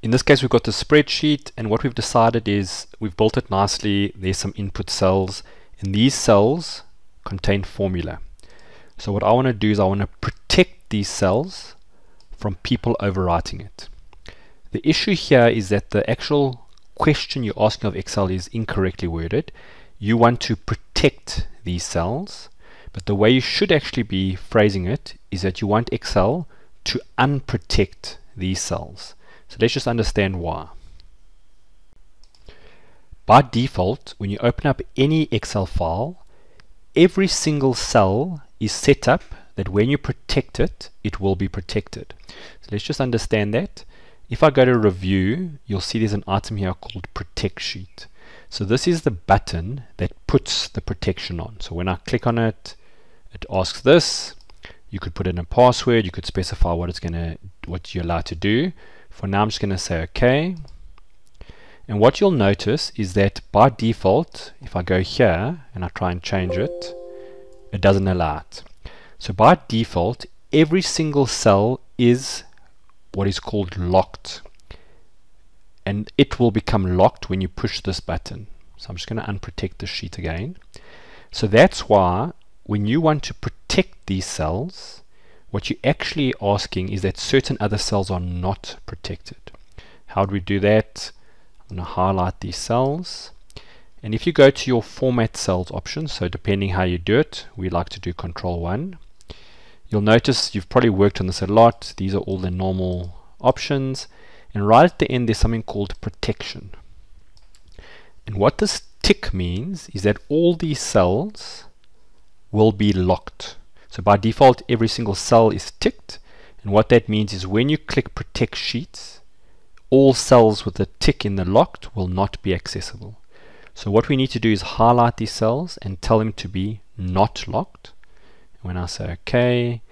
In this case we've got the spreadsheet and what we've decided is we've built it nicely. There's some input cells and these cells contain formula. So what I want to do is I want to protect these cells from people overwriting it. The issue here is that the actual question you're asking of Excel is incorrectly worded. You want to protect these cells, but the way you should actually be phrasing it is that you want Excel to unprotect these cells. So let's just understand why. By default, when you open up any Excel file, every single cell is set up that when you protect it, it will be protected. So let's just understand that. If I go to review, you'll see there's an item here called protect sheet. So this is the button that puts the protection on. So when I click on it, it asks this. You could put in a password, you could specify what it's gonna what you're allowed to do. For now I'm just gonna say okay. And what you'll notice is that by default, if I go here and I try and change it, it doesn't allow it. So by default, every single cell is what is called locked. And it will become locked when you push this button. So I'm just going to unprotect the sheet again. So that's why when you want to protect these cells, what you're actually asking is that certain other cells are not protected. How do we do that? I'm going to highlight these cells. And if you go to your format cells option, so depending how you do it, we like to do control 1. You'll notice you've probably worked on this a lot. These are all the normal options. And right at the end, there's something called protection. And what this tick means is that all these cells will be locked. So by default, every single cell is ticked. And what that means is when you click protect sheets, all cells with a tick in the locked will not be accessible. So what we need to do is highlight these cells and tell them to be not locked. When I say OK,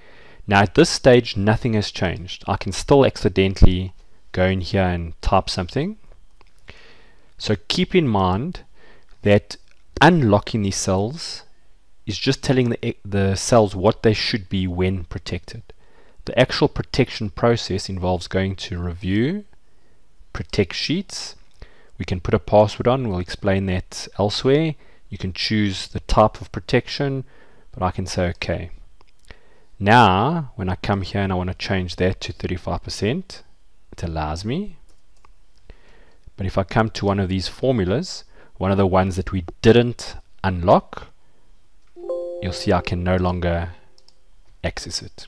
now at this stage nothing has changed. I can still accidentally go in here and type something. So keep in mind that unlocking these cells is just telling the, the cells what they should be when protected. The actual protection process involves going to review, protect sheets. We can put a password on, we'll explain that elsewhere. You can choose the type of protection, but I can say OK. Now, when I come here and I want to change that to 35%, it allows me. But if I come to one of these formulas, one of the ones that we didn't unlock, you'll see I can no longer access it.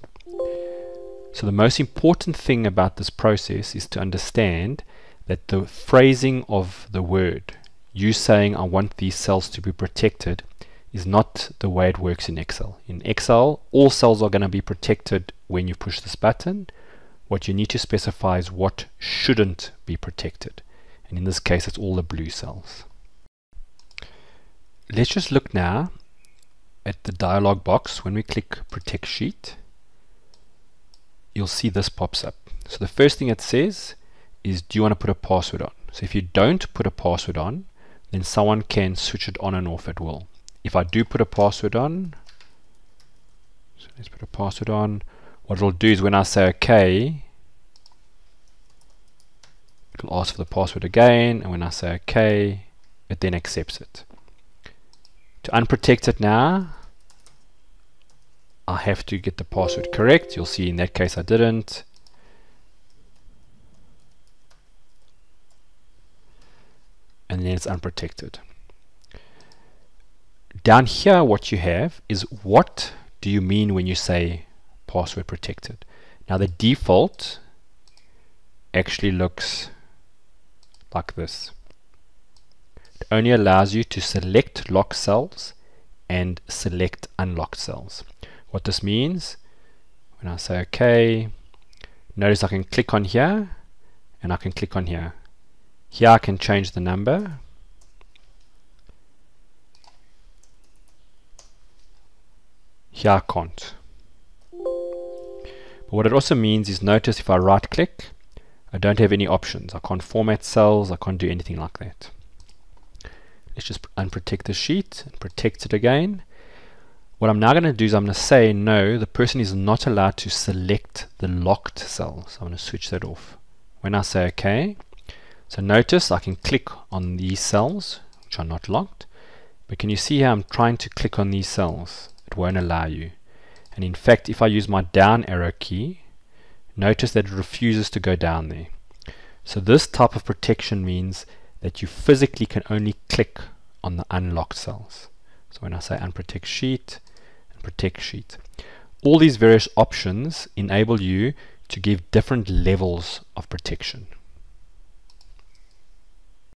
So the most important thing about this process is to understand that the phrasing of the word, you saying I want these cells to be protected, is not the way it works in Excel. In Excel, all cells are going to be protected when you push this button. What you need to specify is what shouldn't be protected. And in this case, it's all the blue cells. Let's just look now at the dialog box. When we click Protect Sheet, you'll see this pops up. So the first thing it says is do you want to put a password on? So if you don't put a password on, then someone can switch it on and off at will. If I do put a password on, so let's put a password on, what it'll do is when I say OK, it'll ask for the password again, and when I say OK, it then accepts it. To unprotect it now, I have to get the password correct. You'll see in that case I didn't. and then it's unprotected. Down here what you have is what do you mean when you say password protected. Now the default actually looks like this. It only allows you to select locked cells and select unlocked cells. What this means, when I say OK, notice I can click on here and I can click on here. Here I can change the number. Here I can't. But what it also means is notice if I right click, I don't have any options. I can't format cells, I can't do anything like that. Let's just unprotect the sheet and protect it again. What I'm now going to do is I'm going to say no, the person is not allowed to select the locked cells. I'm going to switch that off. when I say OK, so notice I can click on these cells, which are not locked, but can you see how I'm trying to click on these cells? It won't allow you. And in fact, if I use my down arrow key, notice that it refuses to go down there. So this type of protection means that you physically can only click on the unlocked cells. So when I say unprotect sheet protect sheet, all these various options enable you to give different levels of protection.